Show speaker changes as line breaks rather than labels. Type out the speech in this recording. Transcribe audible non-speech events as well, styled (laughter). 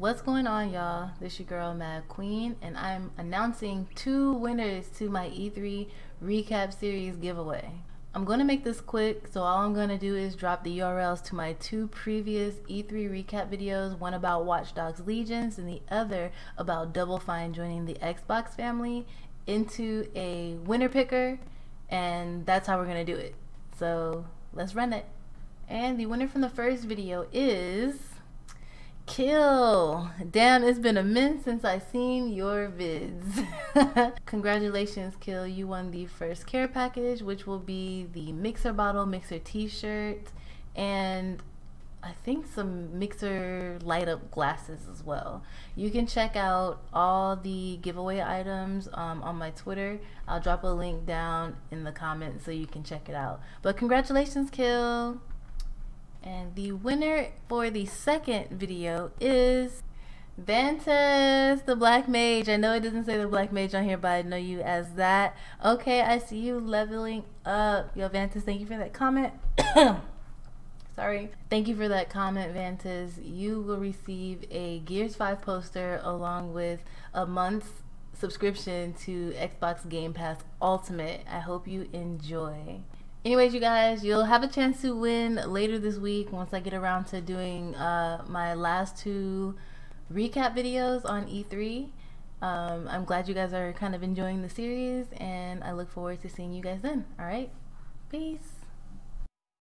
What's going on, y'all? This your girl Mad Queen, and I'm announcing two winners to my E3 recap series giveaway. I'm going to make this quick, so all I'm going to do is drop the URLs to my two previous E3 recap videos, one about Watch Dogs Legions and the other about Double Fine joining the Xbox family into a winner picker, and that's how we're going to do it. So let's run it. And the winner from the first video is Kill. Damn, it's been a minute since I seen your vids. (laughs) Congratulations, Kill. You won the first care package, which will be the mixer bottle, mixer t-shirt, and I think some mixer light up glasses as well. You can check out all the giveaway items um, on my Twitter. I'll drop a link down in the comments so you can check it out. But congratulations, Kill. And the winner for the second video is Vantas, the Black Mage. I know it doesn't say the Black Mage on here, but I know you as that. Okay, I see you leveling up. Yo, Vantas, thank you for that comment. (coughs) Sorry. Thank you for that comment, Vantas. You will receive a Gears 5 poster along with a month's subscription to Xbox Game Pass Ultimate. I hope you enjoy. Anyways, you guys, you'll have a chance to win later this week once I get around to doing uh, my last two recap videos on E3. Um, I'm glad you guys are kind of enjoying the series, and I look forward to seeing you guys then. All right, peace.